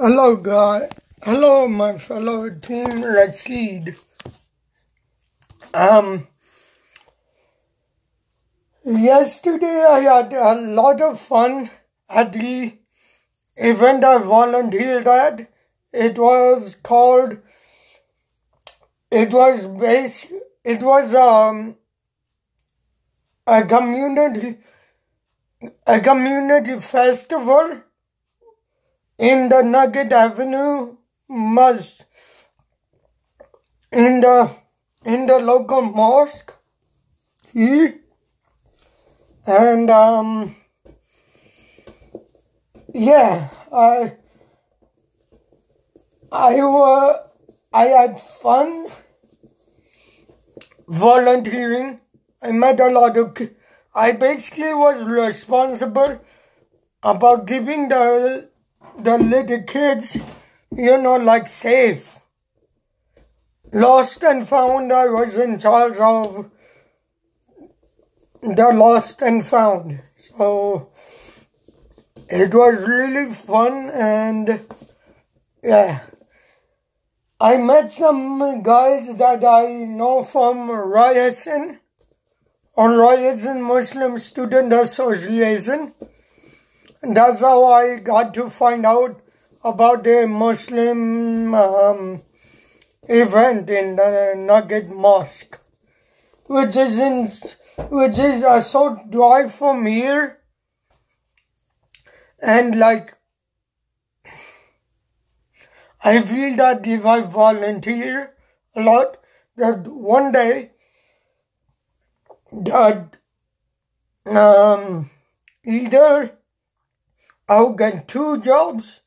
Hello, guy. Hello, my fellow team Let's Lead. Um, yesterday I had a lot of fun at the event I volunteered at. It was called. It was based. It was um a community a community festival in the Nugget Avenue must in the in the local mosque. Here and um yeah I I uh, I had fun volunteering. I met a lot of I basically was responsible about giving the the little kids, you know, like safe. Lost and found, I was in charge of the lost and found. So it was really fun and yeah. I met some guys that I know from Ryerson or Ryerson Muslim Student Association. That's how I got to find out about the Muslim um, event in the Nugget Mosque, which is in, which is a short drive from here. And like, I feel that if I volunteer a lot, that one day that um, either I'll get two jobs,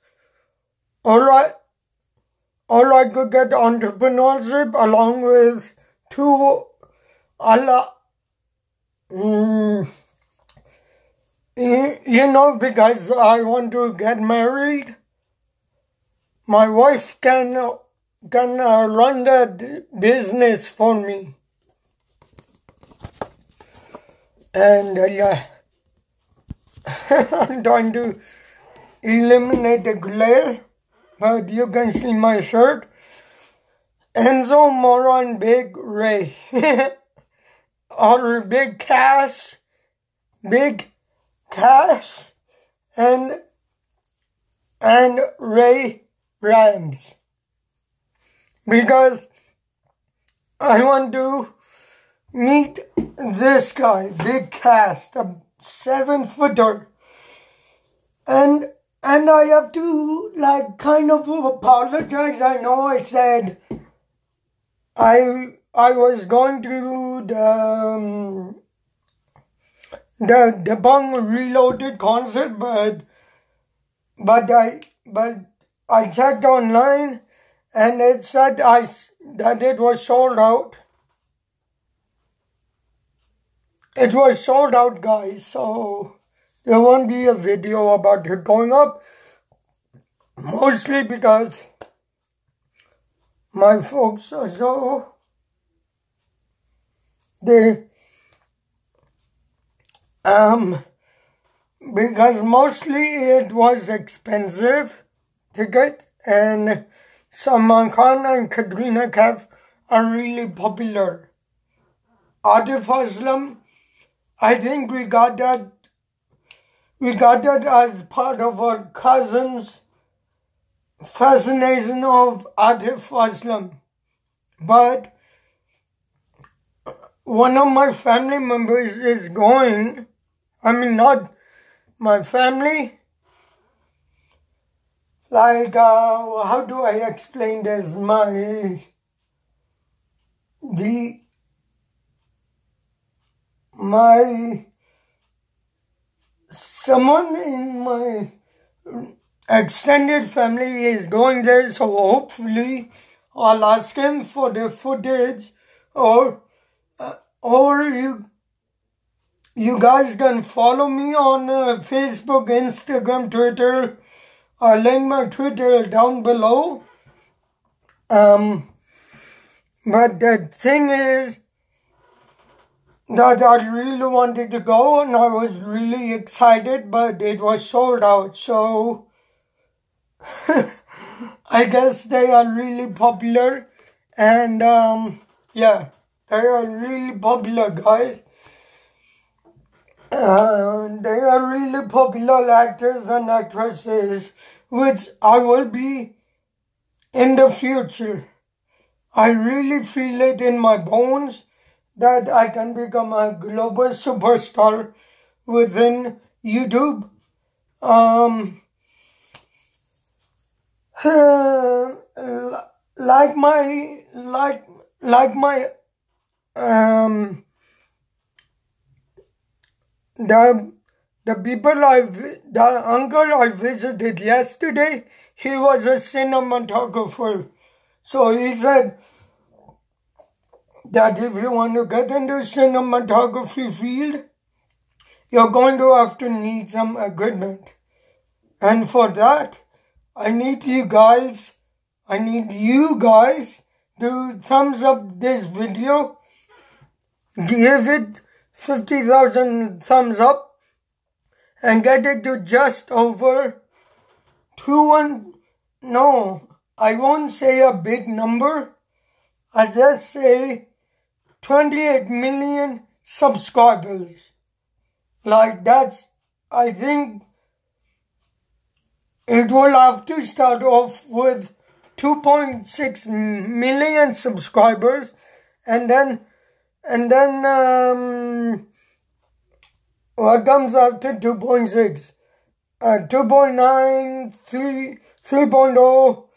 or I, or I could get entrepreneurship along with two, Allah, mm, you know, because I want to get married. My wife can can uh, run that business for me, and uh, yeah. I'm trying to eliminate the glare, but you can see my shirt. Enzo Amore and Big Ray. or Big Cass. Big Cass. And and Ray Rams. Because I want to meet this guy, Big Cass, seven footer. And and I have to like kind of apologize. I know I said I I was going to the um, the the Bung Reloaded concert, but but I but I checked online and it said I that it was sold out. It was sold out, guys, so there won't be a video about it going up. Mostly because my folks are so they um because mostly it was expensive ticket and Salman Khan and Katrina Kaif are really popular. Atif Aslam I think we got that we got that as part of our cousin's fascination of Atif Aslam. But one of my family members is going, I mean not my family, like uh, how do I explain this? My the my someone in my extended family is going there, so hopefully I'll ask him for the footage, or uh, or you you guys can follow me on uh, Facebook, Instagram, Twitter. I'll link my Twitter down below. Um, but the thing is, that I really wanted to go and I was really excited, but it was sold out. So I guess they are really popular. And um, yeah, they are really popular, guys. Uh, they are really popular actors and actresses, which I will be in the future. I really feel it in my bones that I can become a global superstar within YouTube. Um, uh, like my like like my um the the people I the uncle I visited yesterday he was a cinematographer so he said that if you want to get into cinematography field you're going to have to need some equipment and for that I need you guys I need you guys to thumbs up this video, give it 50,000 thumbs up, and get it to just over two one. No, I won't say a big number. I just say 28 million subscribers. Like that's, I think it will have to start off with 2.6 million subscribers and then and then um, what comes after 2.6 uh, 2.9 3 3.0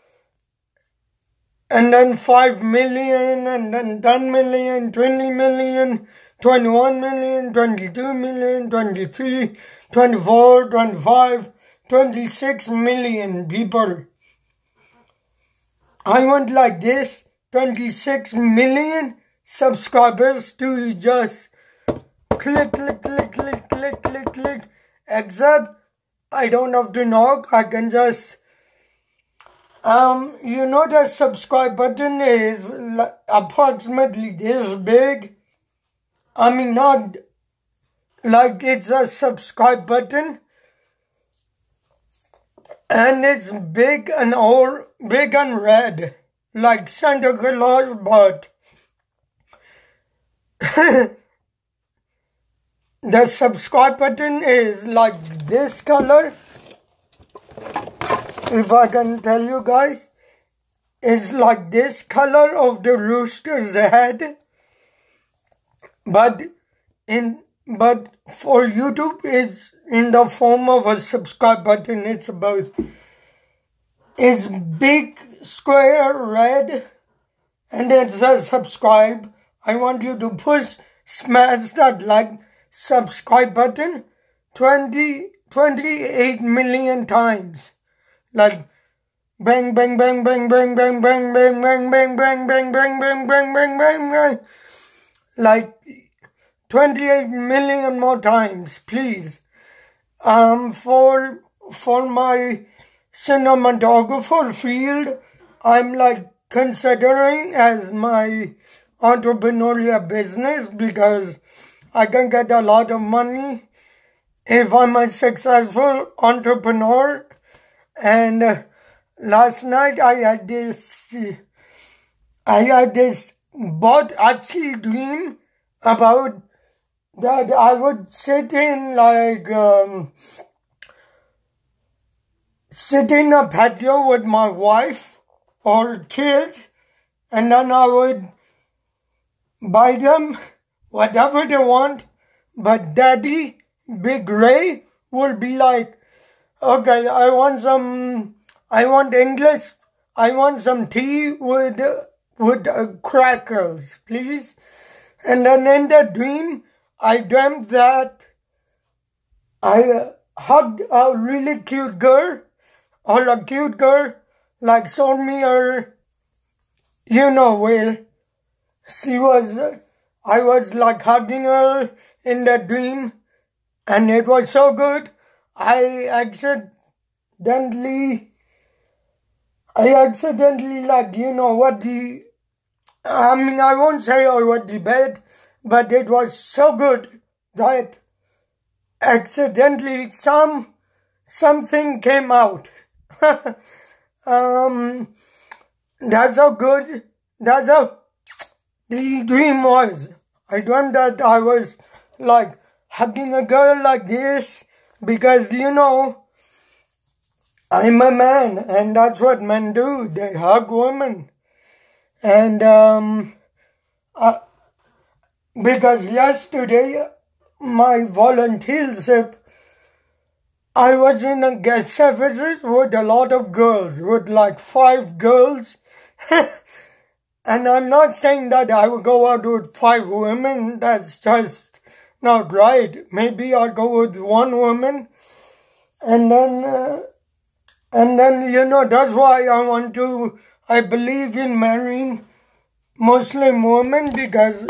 and then 5 million and then 10 million 20 million 21 million 22 million 23 24 25 26 million people I want like this 26 million subscribers to just click, click, click, click, click, click, click. Except I don't have to knock. I can just, um, you know that subscribe button is approximately this big. I mean, not like it's a subscribe button and it's big and all big and red like Santa Claus, but the subscribe button is like this color. If I can tell you guys, it's like this color of the rooster's head, but in but for YouTube, it's in the form of a subscribe button. It's about, it's big, square, red, and it says subscribe. I want you to push, smash that like, subscribe button 20, 28 million times. Like, bang, bang, bang, bang, bang, bang, bang, bang, bang, bang, bang, bang, bang, bang, bang, bang, bang, bang. Like, 28 million more times, please. Um, for, for my cinematographer field, I'm like considering as my entrepreneurial business because I can get a lot of money if I'm a successful entrepreneur. And uh, last night I had this, I had this but actually dream about that I would sit in like um, sit in a patio with my wife or kids, and then I would buy them whatever they want. But Daddy, Big Ray, will be like, okay, I want some, I want English, I want some tea with with uh, crackers, please. And then in the dream, I dreamt that I hugged a really cute girl, or a cute girl, like showed me her, you know, well, she was, I was like hugging her in the dream, and it was so good. I accidentally, I accidentally, like, you know, what the, I mean, I won't say what the bed, but it was so good that accidentally some something came out. um, that's how good, that's how the dream was. I dreamt that I was like hugging a girl like this because, you know, I'm a man and that's what men do. They hug women. And, um, uh, because yesterday my volunteership I was in a guest services with a lot of girls, with like five girls. and I'm not saying that I will go out with five women. That's just not right. Maybe I'll go with one woman. And then, uh, and then, you know, that's why I want to, I believe in marrying Muslim women because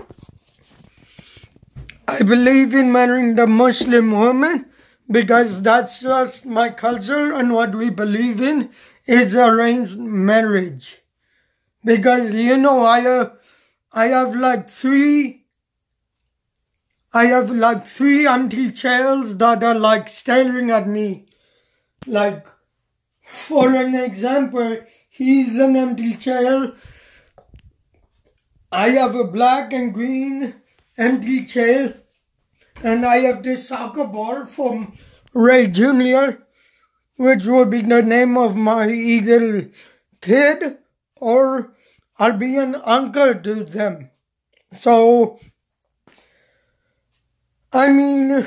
I believe in marrying the Muslim woman because that's just my culture and what we believe in is arranged marriage. Because you know I have I have like three I have like three auntie childs that are like staring at me. Like for an example, he's an empty child. I have a black and green empty child and I have this soccer ball from Ray Jr., which would be the name of my either kid or I'll be an uncle to them. So, I mean,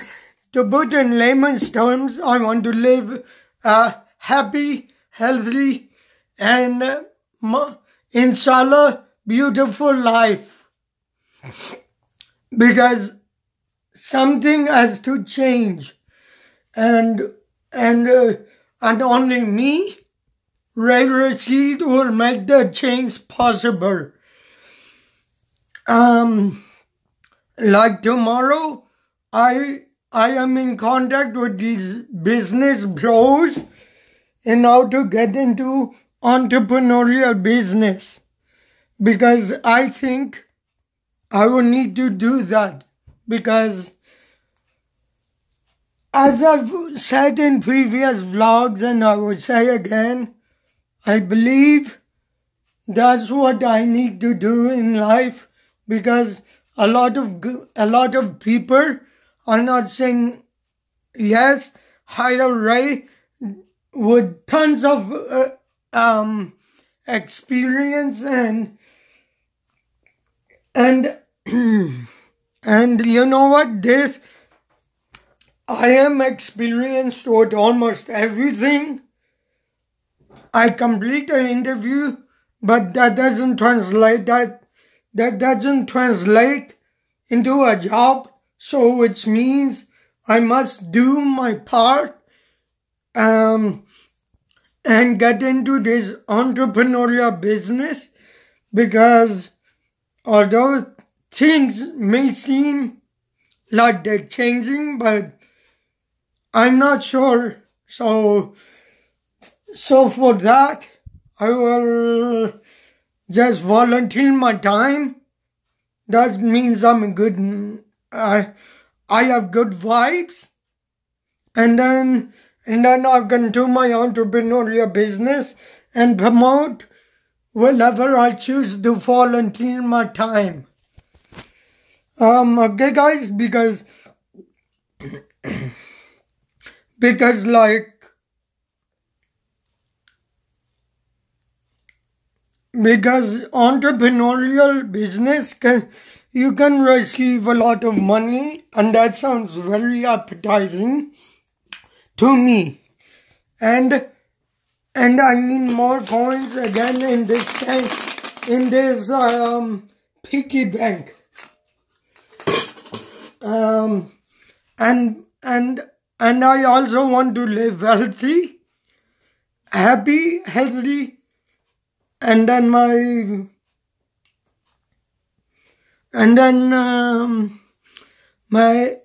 to put in layman's terms, I want to live a happy, healthy, and uh, inshallah, beautiful life. Because something has to change and and uh, and only me Ray Rashid will make the change possible. Um, like tomorrow, I I am in contact with these business bros in how to get into entrepreneurial business because I think I will need to do that because as I've said in previous vlogs and I will say again, I believe that's what I need to do in life because a lot of a lot of people are not saying yes, hire Ray with tons of uh, um, experience and and And you know what? This, I am experienced with almost everything. I complete an interview, but that doesn't translate that, that doesn't translate into a job. So which means I must do my part, um, and get into this entrepreneurial business because although things may seem like they're changing, but I'm not sure. So, so for that, I will just volunteer my time. That means I'm good. I, I have good vibes, and then and then I can do my entrepreneurial business and promote wherever I choose to volunteer my time. Um, okay, guys, because because like because entrepreneurial business can you can receive a lot of money and that sounds very appetizing to me. And and i need more coins again in this in this um piggy bank. Um, and and and I also want to live healthy, happy, healthy, and then my and then um, my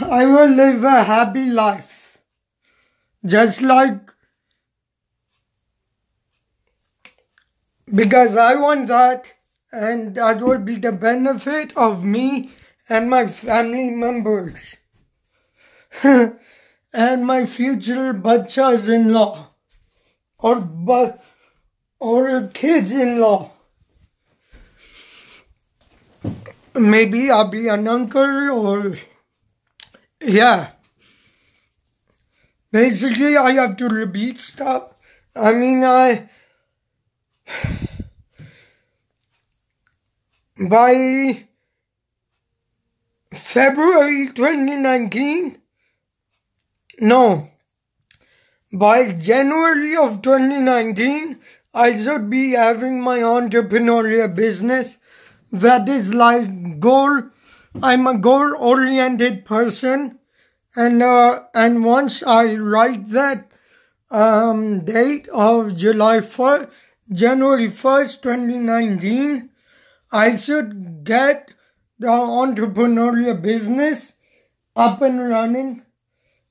I will live a happy life, just like because I want that and that would be the benefit of me and my family members. and my future bachas-in-law or but or kids-in-law. Maybe I'll be an uncle or yeah. Basically, I have to repeat stuff. I mean, I by February 2019, no, by January of 2019, I should be having my entrepreneurial business. That is like goal. I'm a goal oriented person. And, uh, and once I write that, um, date of July 1st, January 1st, 2019, I should get the entrepreneurial business up and running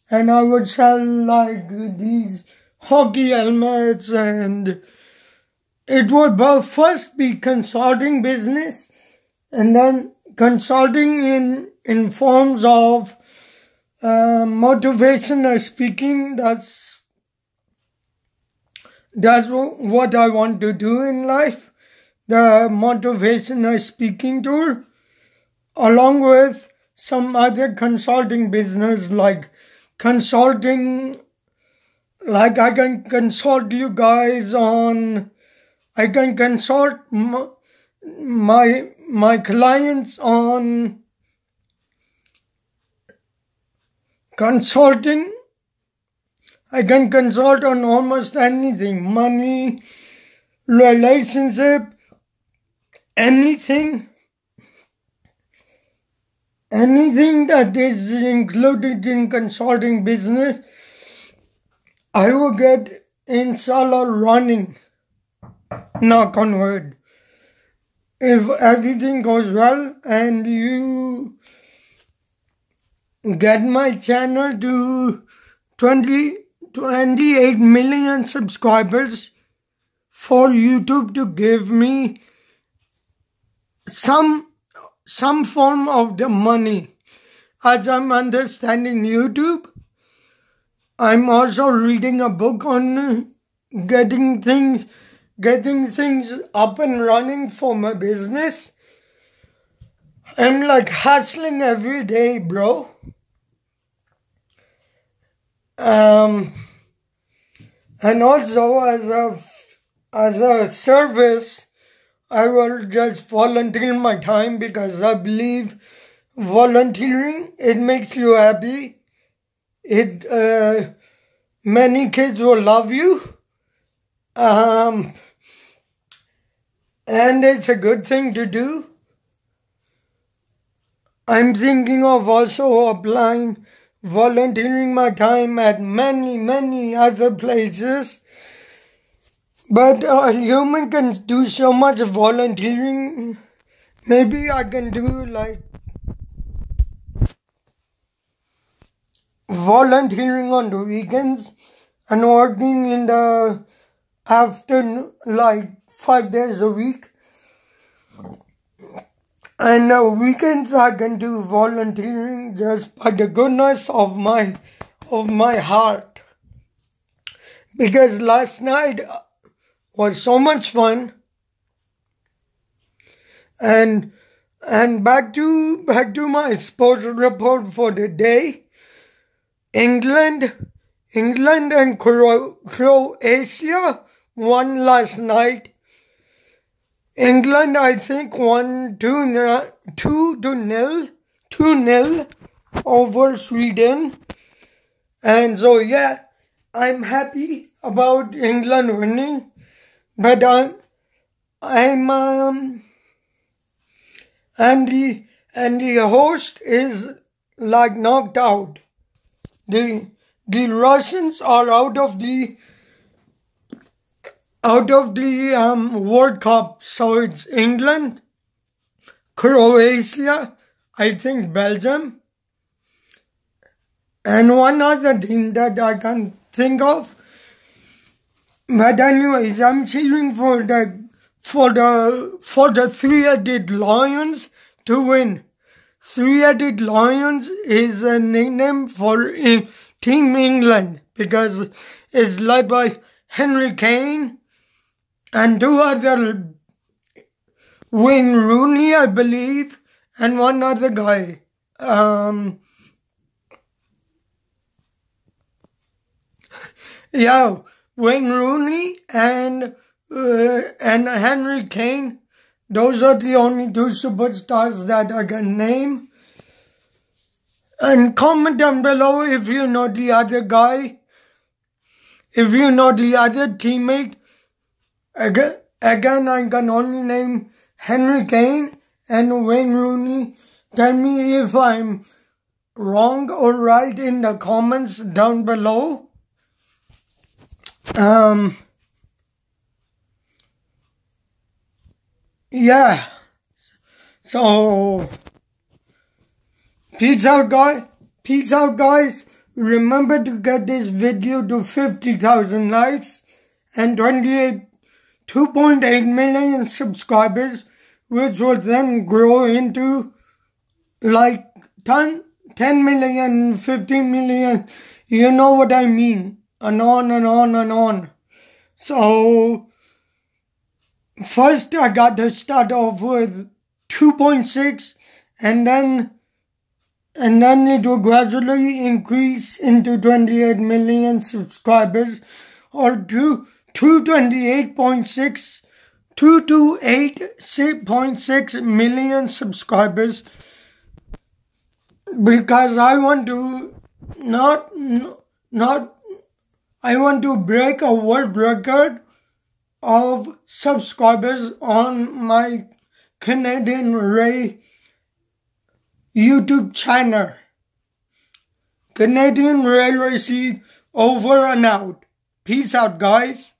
and I would sell like these hockey helmets and it would first be consulting business and then consulting in in forms of uh, motivational speaking that's that's what I want to do in life. The motivational speaking tool along with some other consulting business like consulting like I can consult you guys on I can consult my my clients on consulting. I can consult on almost anything money relationship anything. Anything that is included in consulting business I will get inshallah running. Knock on wood if everything goes well and you get my channel to 20 28 million subscribers for YouTube to give me some some form of the money. As I'm understanding YouTube, I'm also reading a book on getting things getting things up and running for my business. I'm like hustling every day, bro. Um, and also as a as a service, I will just volunteer my time because I believe volunteering it makes you happy. It uh, many kids will love you. Um, and it's a good thing to do. I'm thinking of also applying volunteering my time at many, many other places but a human can do so much volunteering. Maybe I can do like volunteering on the weekends and working in the afternoon, like five days a week. And the weekends I can do volunteering just by the goodness of my of my heart. Because last night was so much fun. And and back to back to my sports report for the day. England, England and Cro- Croatia won last night. England, I think, won two two to nil, two nil over Sweden, and so yeah, I'm happy about England winning. But I'm, I'm, um, and the, and the host is like knocked out. The, the Russians are out of the, out of the um, World Cup. So it's England, Croatia, I think Belgium, and one other team that I can think of. But anyways, I'm cheering for the for the for the three-headed lions to win. Three-headed lions is a nickname for Team England because it's led by Henry Kane and two other Wayne Rooney, I believe, and one other guy. Um, yeah, Wayne Rooney and uh, and Henry Kane. Those are the only two superstars that I can name. And comment down below if you know the other guy. If you know the other teammate. Again, again I can only name Henry Kane and Wayne Rooney. Tell me if I'm wrong or right in the comments down below. Um, yeah. So, peace out, guys. Peace out, guys. Remember to get this video to 50,000 likes and 28, 2.8 million subscribers, which will then grow into like 10, 10 million, 15 million. You know what I mean and on and on and on. So, first I got to start off with 2.6 and then and then it will gradually increase into 28 million subscribers or to 228.6 228.6 million subscribers because I want to not not I want to break a world record of subscribers on my Canadian Ray YouTube channel. Canadian Ray Rashid over and out. Peace out, guys.